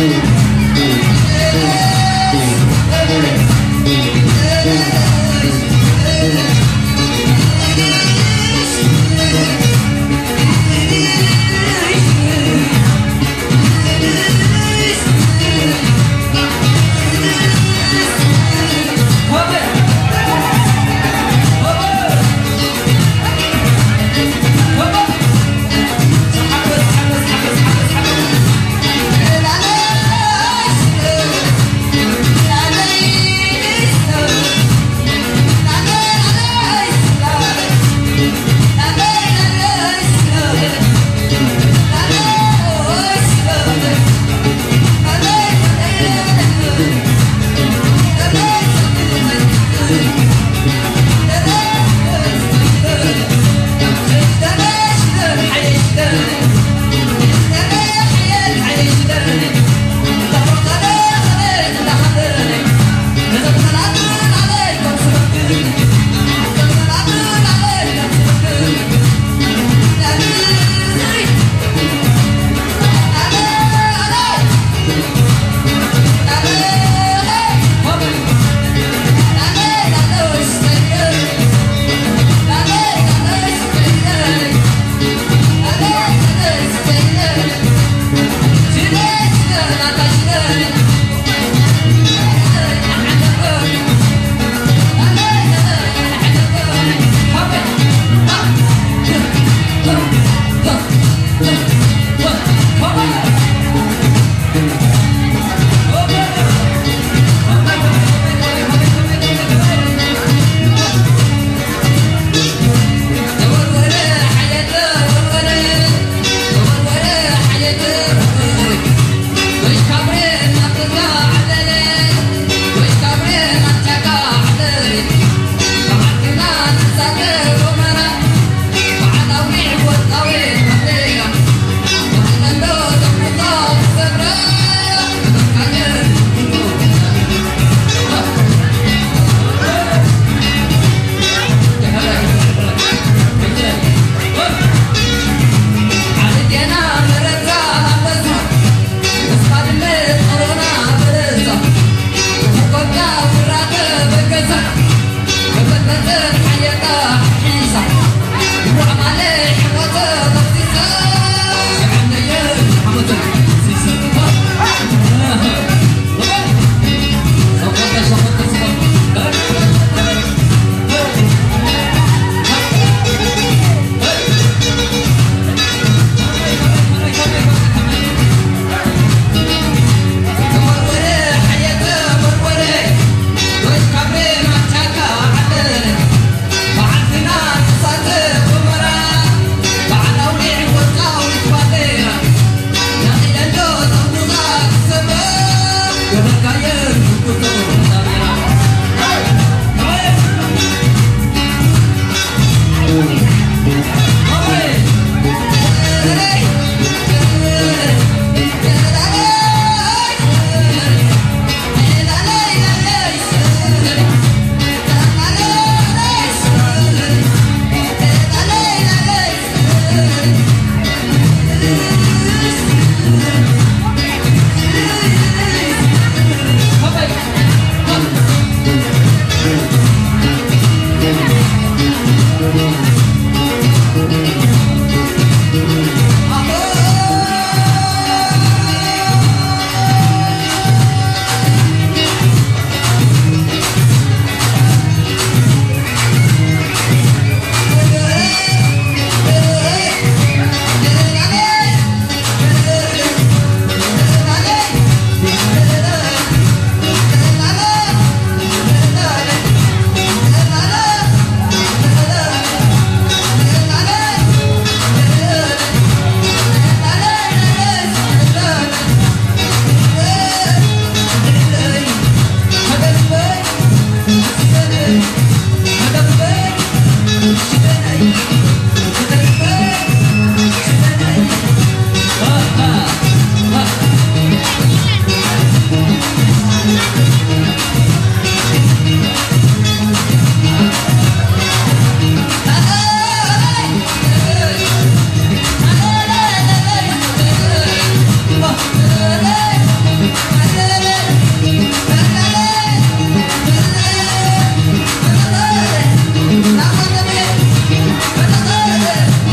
Hey!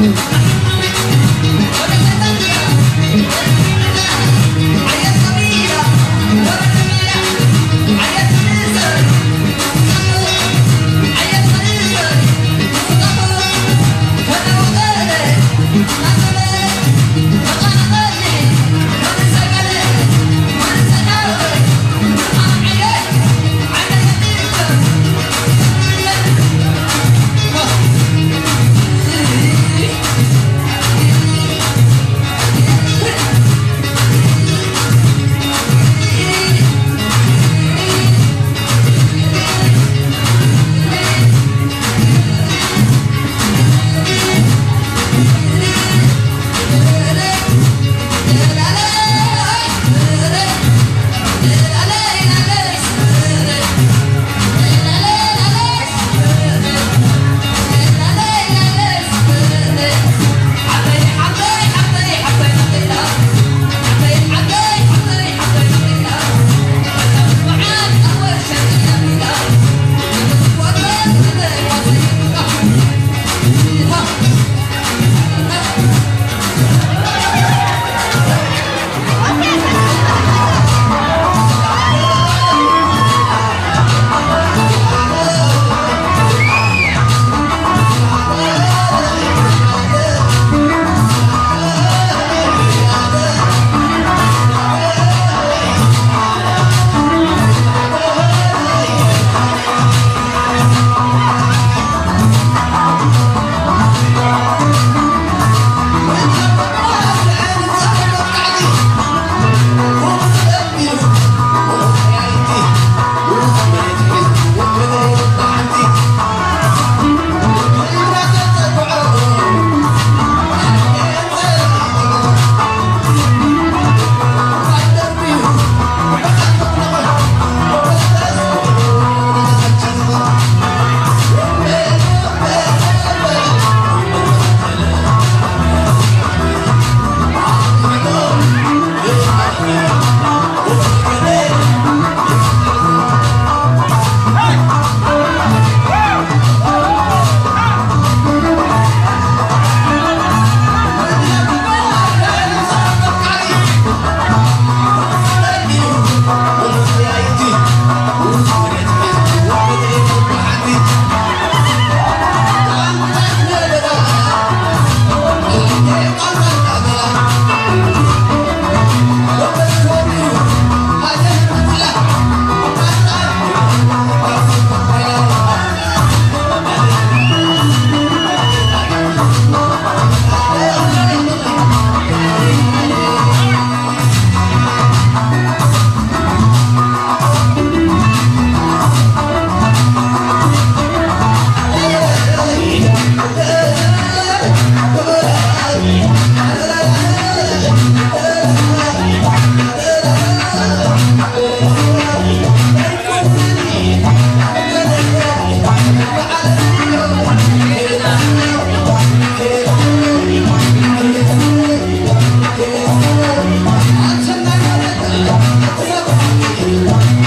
Yeah. you want.